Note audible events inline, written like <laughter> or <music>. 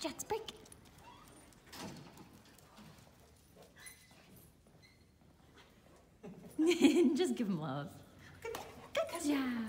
Jets, <laughs> break. Just give him love. Good, good. Yeah.